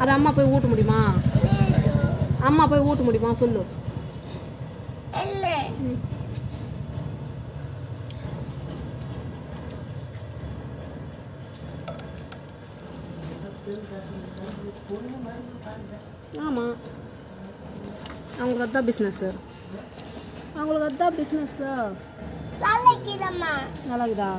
அது அம்மா போய் ஊட்ட முடியுமா? அம்மா போய் ஊட்ட முடியுமா? சொல்லு. ஆமாம் அவங்களுக்கு அதுதான் பிஸ்னஸ்ஸு அவங்களுக்கு அதுதான் பிஸ்னஸ்ஸு நல்லா இருக்குதா